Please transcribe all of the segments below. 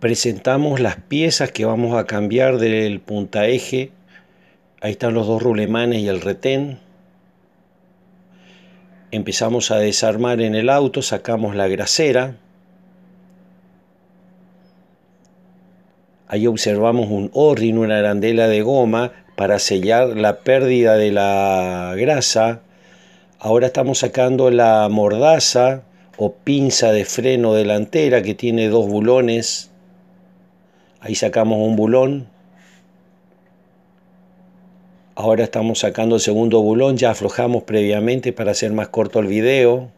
presentamos las piezas que vamos a cambiar del punta eje. Ahí están los dos rulemanes y el retén. Empezamos a desarmar en el auto, sacamos la grasera. Ahí observamos un orrin, una arandela de goma para sellar la pérdida de la grasa. Ahora estamos sacando la mordaza o pinza de freno delantera que tiene dos bulones Ahí sacamos un bulón. Ahora estamos sacando el segundo bulón, ya aflojamos previamente para hacer más corto el video.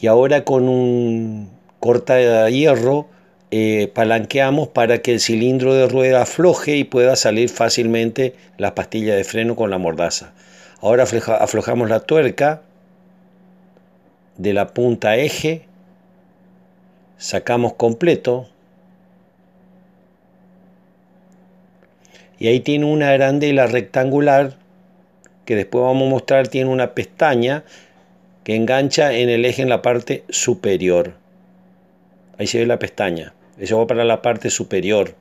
Y ahora con un corta hierro eh, palanqueamos para que el cilindro de rueda afloje y pueda salir fácilmente la pastilla de freno con la mordaza. Ahora aflojamos la tuerca de la punta eje sacamos completo. Y ahí tiene una arandela rectangular que después vamos a mostrar. Tiene una pestaña que engancha en el eje en la parte superior. Ahí se ve la pestaña. Eso va para la parte superior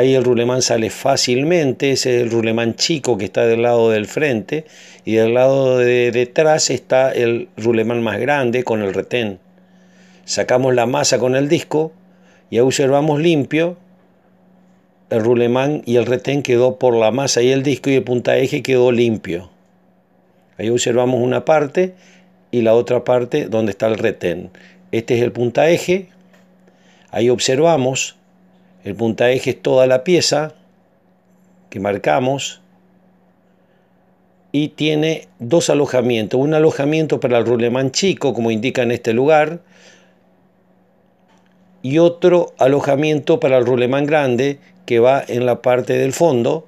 Ahí el rulemán sale fácilmente, ese es el rulemán chico que está del lado del frente y del lado de detrás está el rulemán más grande con el retén. Sacamos la masa con el disco y observamos limpio. El rulemán y el retén quedó por la masa y el disco y el punta eje quedó limpio. Ahí observamos una parte y la otra parte donde está el retén. Este es el punta eje. Ahí observamos el punta eje es toda la pieza que marcamos y tiene dos alojamientos. Un alojamiento para el rulemán chico, como indica en este lugar, y otro alojamiento para el rulemán grande, que va en la parte del fondo,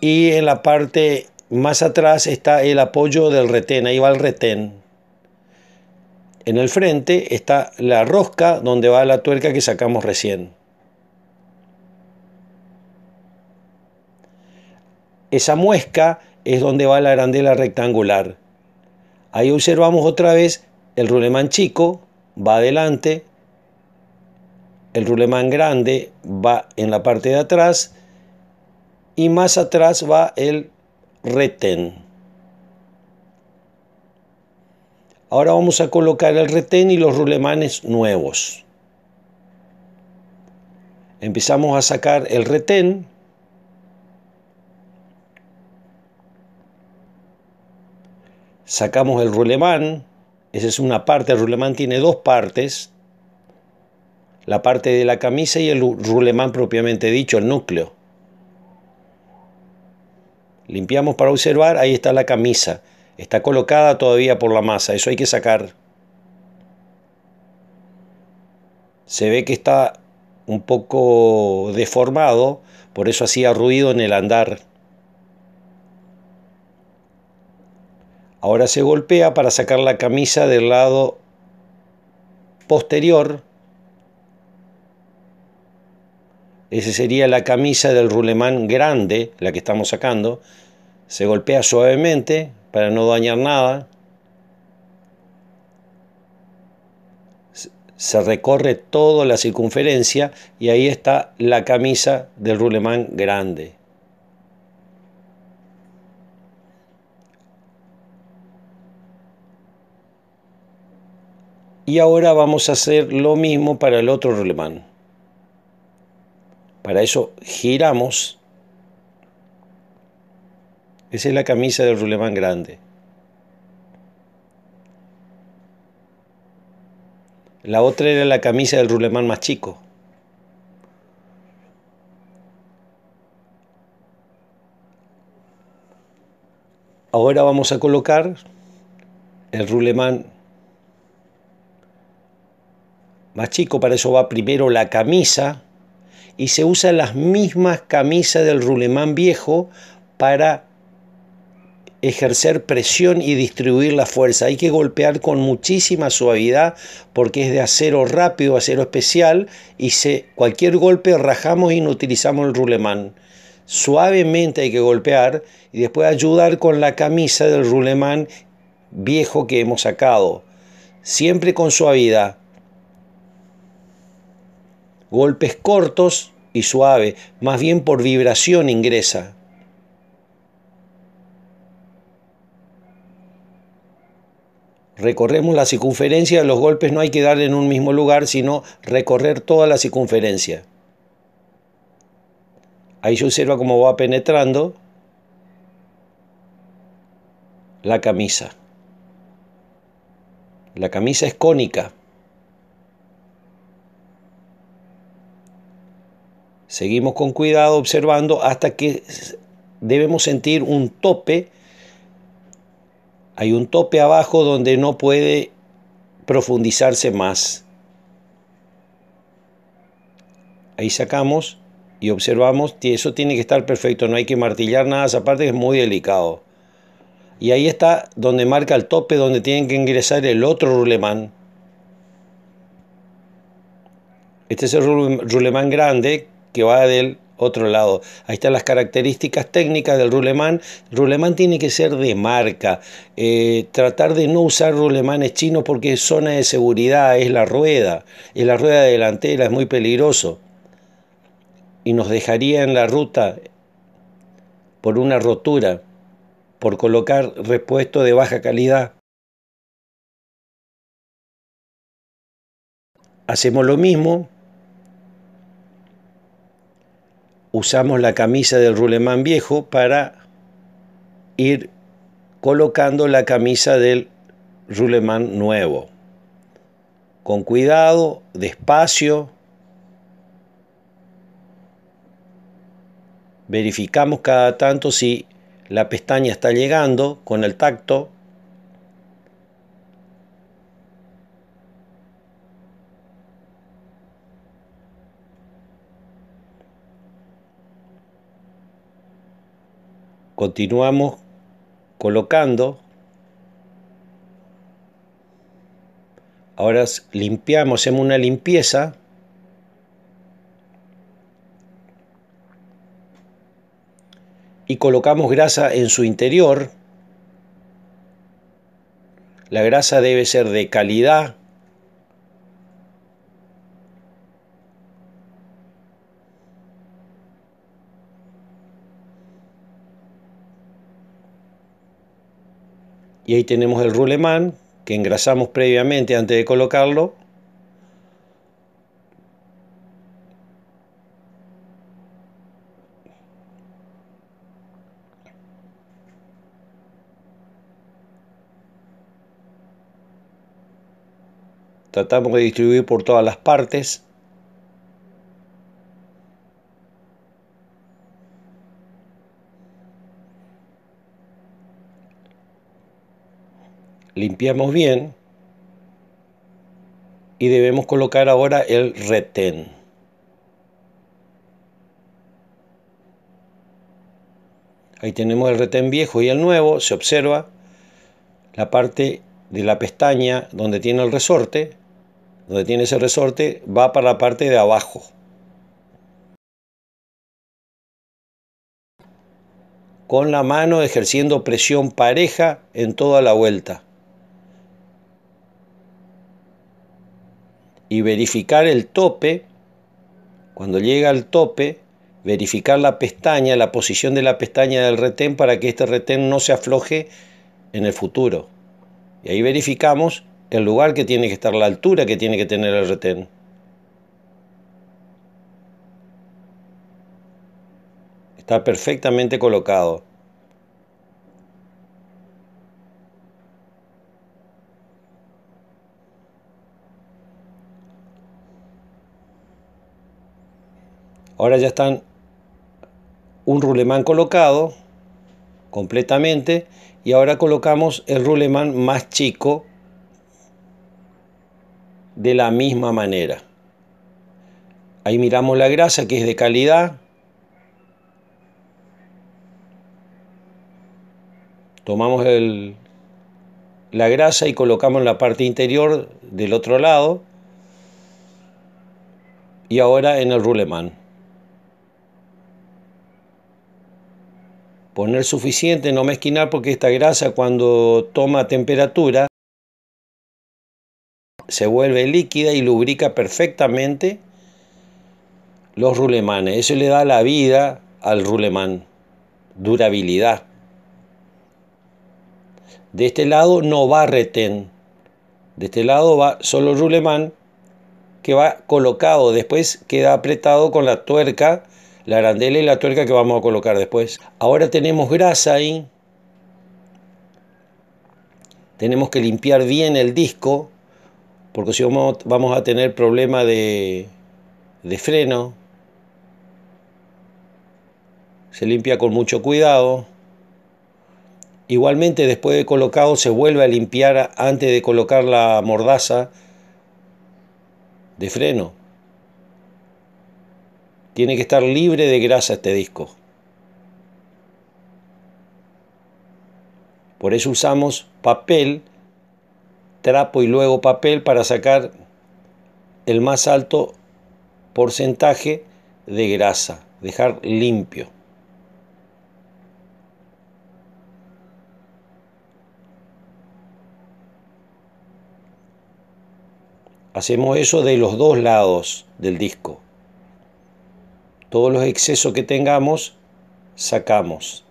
y en la parte más atrás está el apoyo del retén, ahí va el retén. En el frente está la rosca donde va la tuerca que sacamos recién. Esa muesca es donde va la arandela rectangular. Ahí observamos otra vez el rulemán chico, va adelante, el rulemán grande va en la parte de atrás y más atrás va el retén. Ahora vamos a colocar el retén y los rulemanes nuevos. Empezamos a sacar el retén sacamos el rulemán, esa es una parte, el rulemán tiene dos partes, la parte de la camisa y el rulemán propiamente dicho, el núcleo. Limpiamos para observar, ahí está la camisa, está colocada todavía por la masa, eso hay que sacar. Se ve que está un poco deformado, por eso hacía ruido en el andar. Ahora se golpea para sacar la camisa del lado posterior. Esa sería la camisa del rulemán grande, la que estamos sacando. Se golpea suavemente para no dañar nada. Se recorre toda la circunferencia y ahí está la camisa del rulemán grande. Y ahora vamos a hacer lo mismo para el otro rulemán. Para eso giramos. Esa es la camisa del rulemán grande. La otra era la camisa del rulemán más chico. Ahora vamos a colocar el rulemán más chico, para eso va primero la camisa y se usan las mismas camisas del rulemán viejo para ejercer presión y distribuir la fuerza. Hay que golpear con muchísima suavidad porque es de acero rápido, acero especial y cualquier golpe rajamos y no utilizamos el rulemán. Suavemente hay que golpear y después ayudar con la camisa del rulemán viejo que hemos sacado, siempre con suavidad. Golpes cortos y suave, más bien por vibración ingresa. Recorremos la circunferencia, los golpes no hay que dar en un mismo lugar, sino recorrer toda la circunferencia. Ahí se observa cómo va penetrando la camisa. La camisa es cónica. Seguimos con cuidado observando hasta que debemos sentir un tope hay un tope abajo donde no puede profundizarse más. Ahí sacamos y observamos eso tiene que estar perfecto, no hay que martillar nada, esa parte es muy delicado. Y ahí está donde marca el tope, donde tienen que ingresar el otro rulemán. Este es el rulemán grande que va del otro lado. Ahí están las características técnicas del rulemán. rulemán tiene que ser de marca. Eh, tratar de no usar rulemanes chinos porque es zona de seguridad, es la rueda. Es la rueda delantera, es muy peligroso. Y nos dejaría en la ruta por una rotura, por colocar repuesto de baja calidad. Hacemos lo mismo usamos la camisa del rulemán viejo para ir colocando la camisa del rulemán nuevo. Con cuidado, despacio. Verificamos cada tanto si la pestaña está llegando con el tacto continuamos colocando. Ahora limpiamos, hacemos una limpieza. Y colocamos grasa en su interior. La grasa debe ser de calidad, Y ahí tenemos el rulemán que engrasamos previamente antes de colocarlo. Tratamos de distribuir por todas las partes. Limpiamos bien y debemos colocar ahora el retén. Ahí tenemos el retén viejo y el nuevo, se observa la parte de la pestaña donde tiene el resorte, donde tiene ese resorte, va para la parte de abajo. Con la mano ejerciendo presión pareja en toda la vuelta. Y verificar el tope, cuando llega al tope, verificar la pestaña, la posición de la pestaña del retén para que este retén no se afloje en el futuro. Y ahí verificamos el lugar que tiene que estar, la altura que tiene que tener el retén. Está perfectamente colocado. Ahora ya están un rulemán colocado completamente y ahora colocamos el rulemán más chico de la misma manera. Ahí miramos la grasa que es de calidad. Tomamos la grasa y colocamos en la parte interior del otro lado y ahora en el rulemán. Poner suficiente, no mezquinar porque esta grasa cuando toma temperatura se vuelve líquida y lubrica perfectamente los rulemanes. Eso le da la vida al rulemán, durabilidad. De este lado no va retén. De este lado va solo rulemán que va colocado. Después queda apretado con la tuerca, la arandela y la tuerca que vamos a colocar después. Ahora tenemos grasa ahí. Tenemos que limpiar bien el disco porque si vamos, vamos a tener problema de, de freno. Se limpia con mucho cuidado. Igualmente después de colocado se vuelve a limpiar antes de colocar la mordaza de freno. Tiene que estar libre de grasa este disco. Por eso usamos papel, trapo y luego papel para sacar el más alto porcentaje de grasa, dejar limpio. Hacemos eso de los dos lados del disco. Todos los excesos que tengamos, sacamos.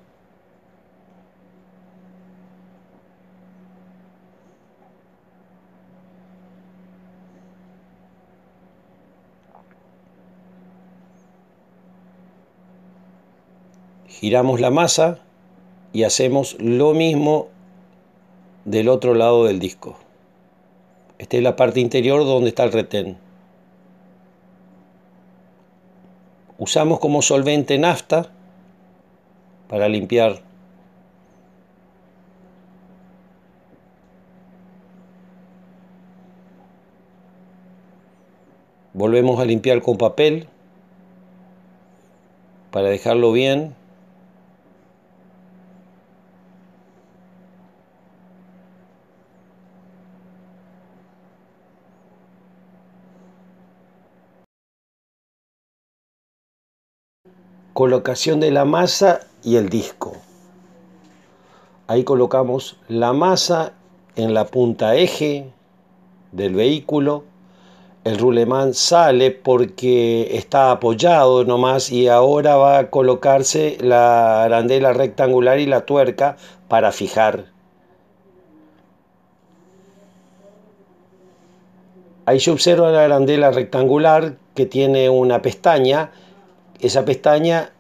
Giramos la masa y hacemos lo mismo del otro lado del disco. Esta es la parte interior donde está el retén. Usamos como solvente nafta para limpiar. Volvemos a limpiar con papel para dejarlo bien colocación de la masa y el disco. Ahí colocamos la masa en la punta eje del vehículo. El rulemán sale porque está apoyado nomás y ahora va a colocarse la arandela rectangular y la tuerca para fijar. Ahí se observa la arandela rectangular que tiene una pestaña esa pestaña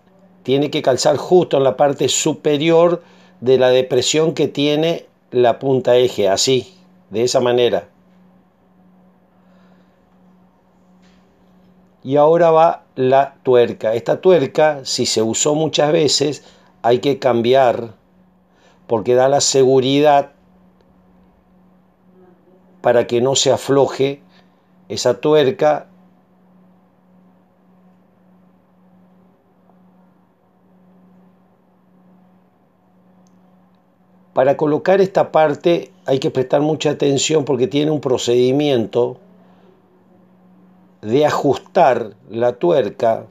tiene que calzar justo en la parte superior de la depresión que tiene la punta eje, así, de esa manera. Y ahora va la tuerca. Esta tuerca, si se usó muchas veces, hay que cambiar porque da la seguridad para que no se afloje esa tuerca Para colocar esta parte hay que prestar mucha atención porque tiene un procedimiento de ajustar la tuerca,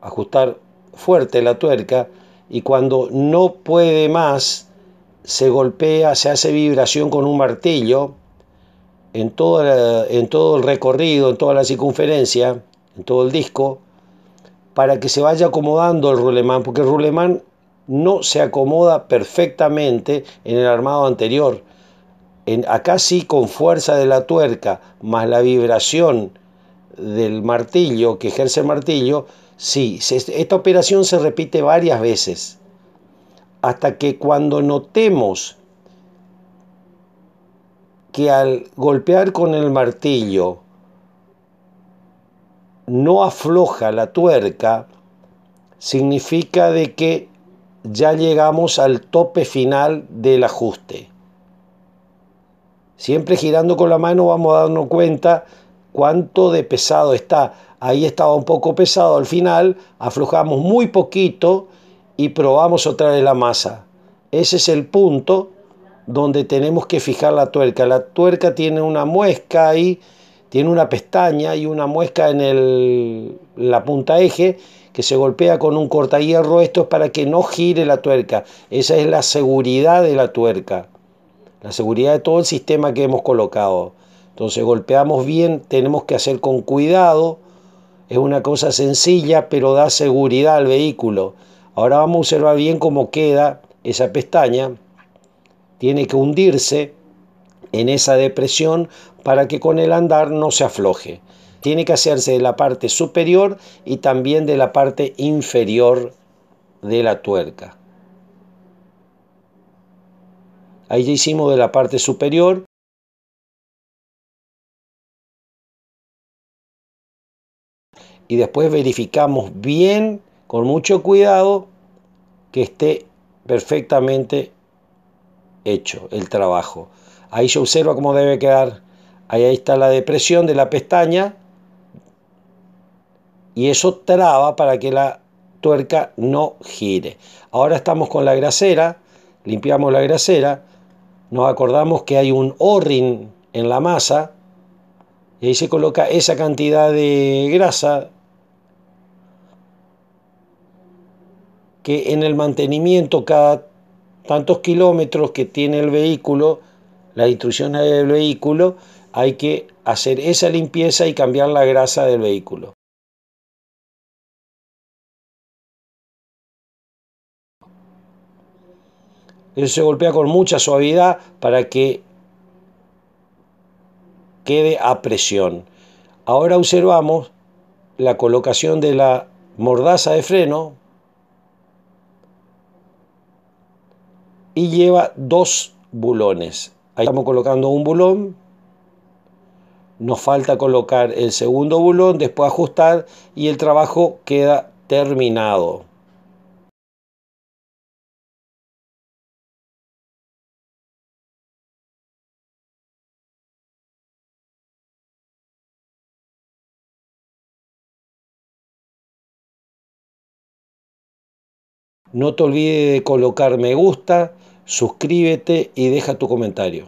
ajustar fuerte la tuerca y cuando no puede más se golpea, se hace vibración con un martillo en, todo el recorrido, en toda la circunferencia, en todo el disco, para que se vaya acomodando el rulemán, porque el rulemán no se acomoda perfectamente en el armado anterior. En, acá sí con fuerza de la tuerca más la vibración del martillo que ejerce el martillo, sí, esta operación se repite varias veces hasta que cuando notemos que al golpear con el martillo no afloja la tuerca, significa de que ya llegamos al tope final del ajuste. Siempre girando con la mano vamos a darnos cuenta cuánto de pesado está. Ahí estaba un poco pesado al final, aflojamos muy poquito y probamos otra vez la masa. Ese es el punto donde tenemos que fijar la tuerca. La tuerca tiene una muesca ahí, tiene una pestaña y una muesca en el, la punta eje que se golpea con un cortahierro. Esto es para que no gire la tuerca. Esa es la seguridad de la tuerca. La seguridad de todo el sistema que hemos colocado. Entonces golpeamos bien, tenemos que hacer con cuidado. Es una cosa sencilla, pero da seguridad al vehículo. Ahora vamos a observar bien cómo queda esa pestaña. Tiene que hundirse en esa depresión para que con el andar no se afloje. Tiene que hacerse de la parte superior y también de la parte inferior de la tuerca. Ahí ya hicimos de la parte superior. Y después verificamos bien, con mucho cuidado, que esté perfectamente hecho el trabajo. Ahí se observa cómo debe quedar. Ahí, está la depresión de la pestaña. Y eso traba para que la tuerca no gire. Ahora estamos con la grasera. Limpiamos la grasera. Nos acordamos que hay un O-ring en la masa. Y ahí se coloca esa cantidad de grasa que en el mantenimiento cada tantos kilómetros que tiene el vehículo las instrucciones del vehículo, hay que hacer esa limpieza y cambiar la grasa del vehículo. Se golpea con mucha suavidad para que quede a presión. Ahora observamos la colocación de la mordaza de freno y lleva dos bulones. Ahí estamos colocando un bulón. Nos falta colocar el segundo bulón, después ajustar y el trabajo queda terminado. No te olvides de colocar me gusta suscríbete y deja tu comentario.